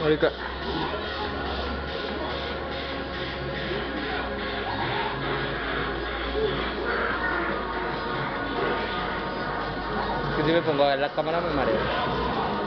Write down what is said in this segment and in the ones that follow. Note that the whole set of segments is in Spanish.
Que si me pongo a ver la cámara me mareo.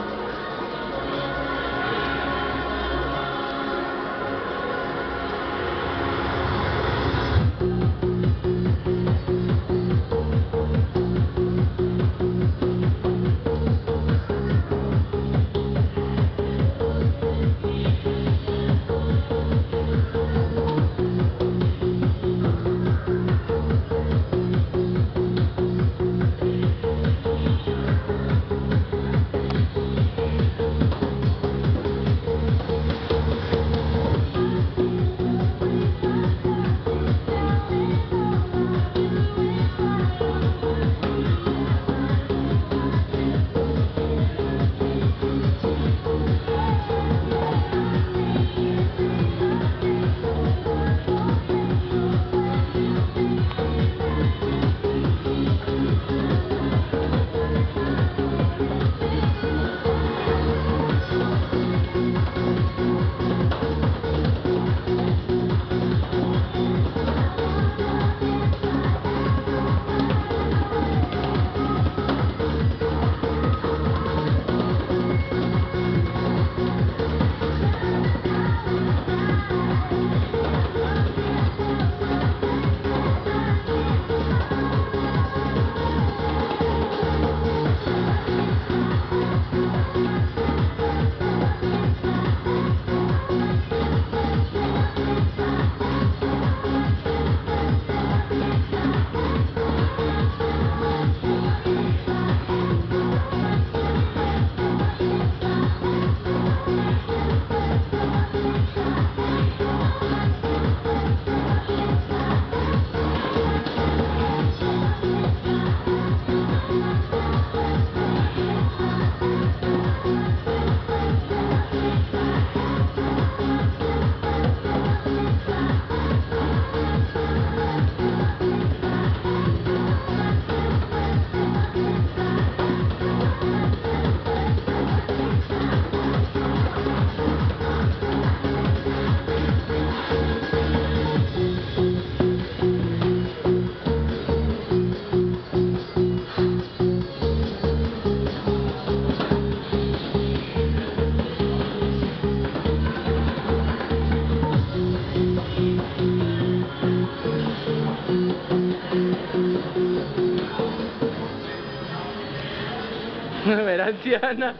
Ver anciana.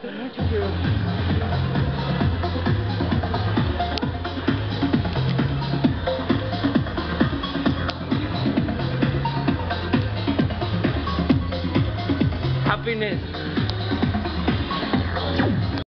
Happiness.